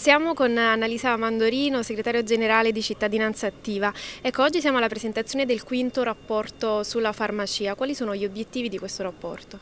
Siamo con Annalisa Mandorino, segretario generale di Cittadinanza Attiva. Ecco, oggi siamo alla presentazione del quinto rapporto sulla farmacia. Quali sono gli obiettivi di questo rapporto?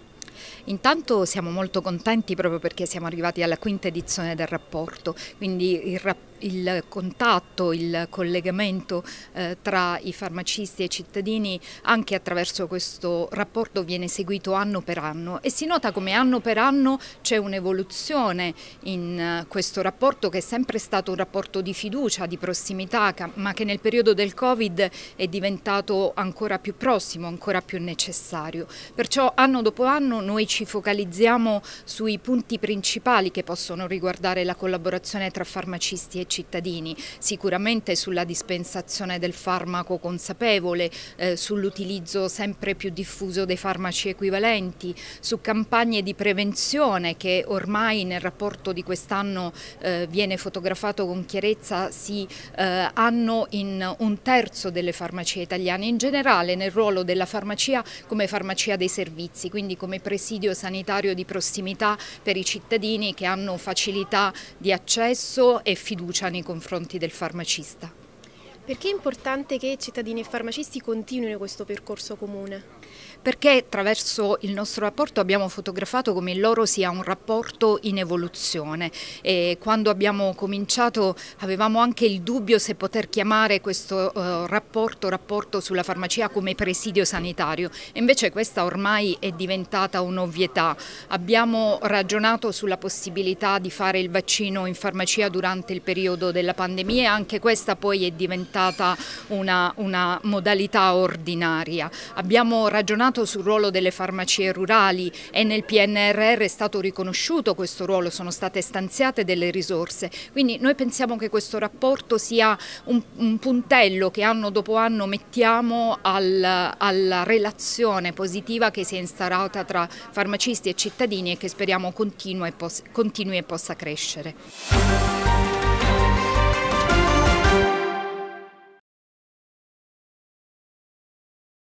Intanto siamo molto contenti proprio perché siamo arrivati alla quinta edizione del rapporto, quindi il rapporto il contatto, il collegamento eh, tra i farmacisti e i cittadini anche attraverso questo rapporto viene seguito anno per anno e si nota come anno per anno c'è un'evoluzione in uh, questo rapporto che è sempre stato un rapporto di fiducia, di prossimità, ma che nel periodo del Covid è diventato ancora più prossimo, ancora più necessario. Perciò anno dopo anno noi ci focalizziamo sui punti principali che possono riguardare la collaborazione tra farmacisti e cittadini, sicuramente sulla dispensazione del farmaco consapevole, eh, sull'utilizzo sempre più diffuso dei farmaci equivalenti, su campagne di prevenzione che ormai nel rapporto di quest'anno eh, viene fotografato con chiarezza si eh, hanno in un terzo delle farmacie italiane, in generale nel ruolo della farmacia come farmacia dei servizi, quindi come presidio sanitario di prossimità per i cittadini che hanno facilità di accesso e fiducia fiducia nei confronti del farmacista. Perché è importante che cittadini e farmacisti continuino questo percorso comune? Perché attraverso il nostro rapporto abbiamo fotografato come il loro sia un rapporto in evoluzione e quando abbiamo cominciato avevamo anche il dubbio se poter chiamare questo uh, rapporto rapporto sulla farmacia come presidio sanitario e invece questa ormai è diventata un'ovvietà. Abbiamo ragionato sulla possibilità di fare il vaccino in farmacia durante il periodo della pandemia e anche questa poi è diventata una, una modalità ordinaria. Abbiamo ragionato ragionato sul ruolo delle farmacie rurali e nel PNRR è stato riconosciuto questo ruolo, sono state stanziate delle risorse, quindi noi pensiamo che questo rapporto sia un, un puntello che anno dopo anno mettiamo al, alla relazione positiva che si è instaurata tra farmacisti e cittadini e che speriamo continui e, pos continui e possa crescere.